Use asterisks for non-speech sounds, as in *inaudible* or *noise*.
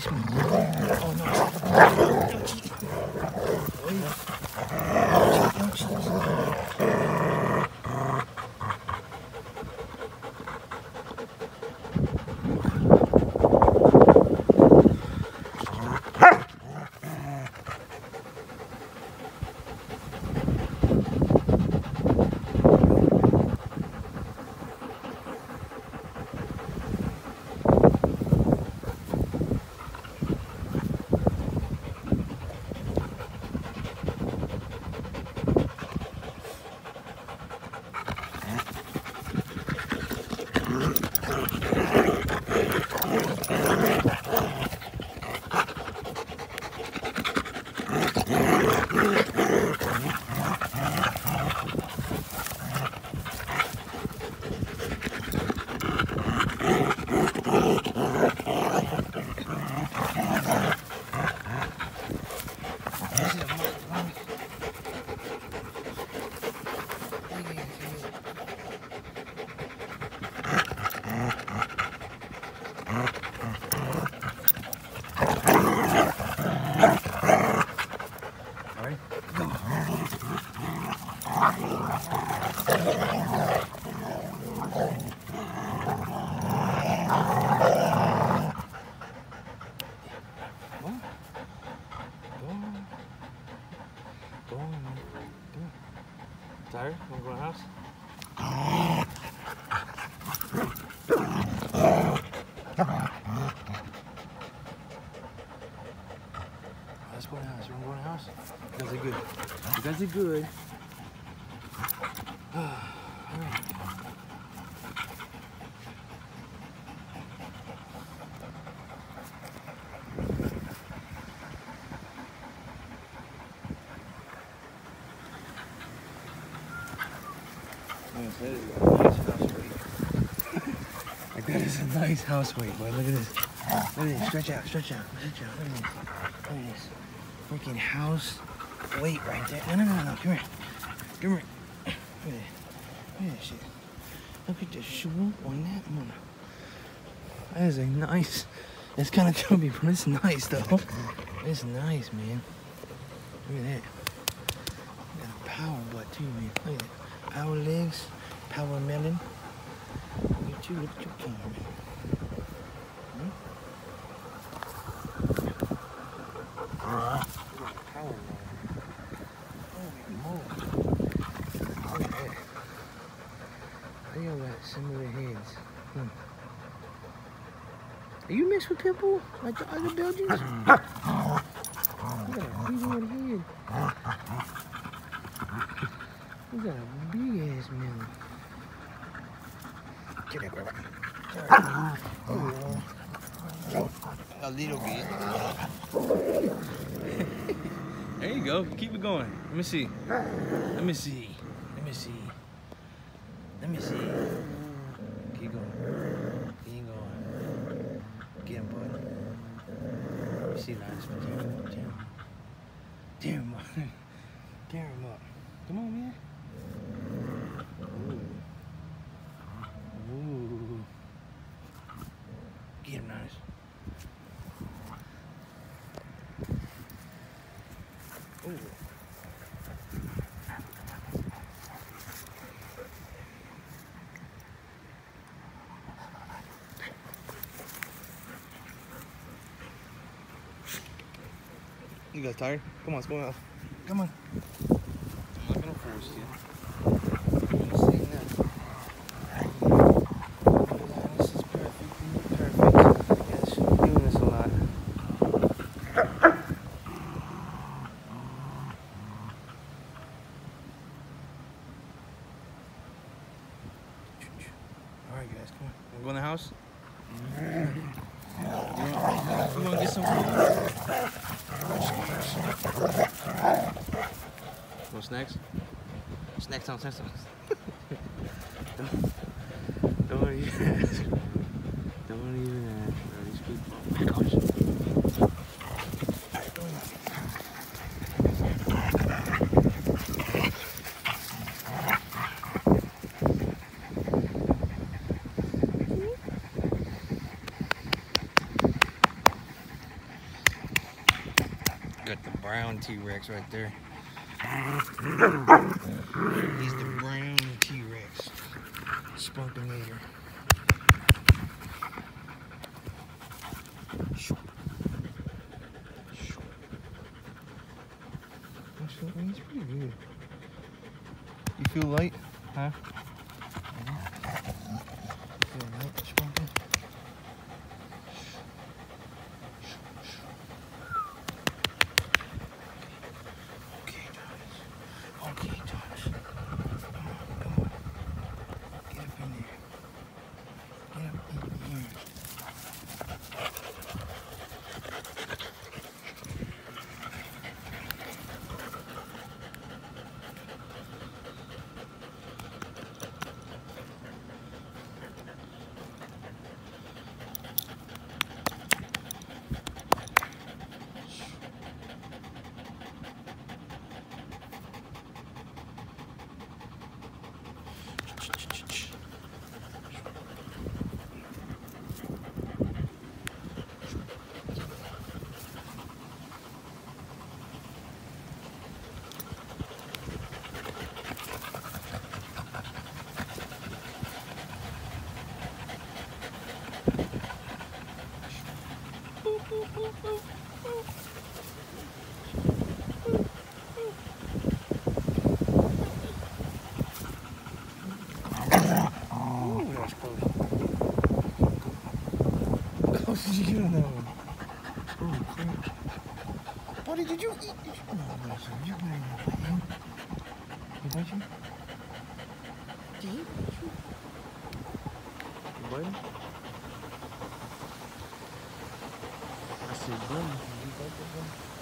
guy. Come here, reach me. Oh no. Don't cheat. Wait. Don't cheat, don't cheat. This is a mo- mommy. Look at this, Alright. Go on. Go on, man. Come on. Tired? Wanna go in the house? Let's go in the house. You wanna go in the house? You guys are good. You guys are good. Like that is a nice house weight, boy. Look at this. Look at this. Stretch out, stretch out, stretch out. Look at this. Look at this. Freaking house weight right there. No, no, no, no. Come here. Come here. Look at that. Look at that shit. Look at the on that one. That is a nice. It's kind of chubby, but it's nice though. It's nice, man. Look at that. Got a power butt too, man. Look at that. Power legs, power melon. Look at you, look at your camera. Hmm? Power melon. Holy moly. Look at that. They all got similar heads. Hmm. Are you mixed with Pitbull like the other Belgians? you got a big old head. You got a big ass melon. Get that brother. A little bit. there you go. Keep it going. Let me see. Let me see. Let me see. Let me see. Keep going. Keep going. Get him, bud. Let me see, Linus. *laughs* Tear him up. Him up. Come on, man. You guys tired? Come on, let's go out. Come on. I'm not gonna force you. snacks. Snacks on snacks on. *laughs* don't, *laughs* don't even ask. Don't even ask, bro. These people. Oh my gosh. Got the brown T-Rex right there. He's the brown T-Rex. Spunkinator. He's pretty good. You feel light? Huh? Зеленая. Парень, идем. Ебать. Ебать. Спасибо. Ебать.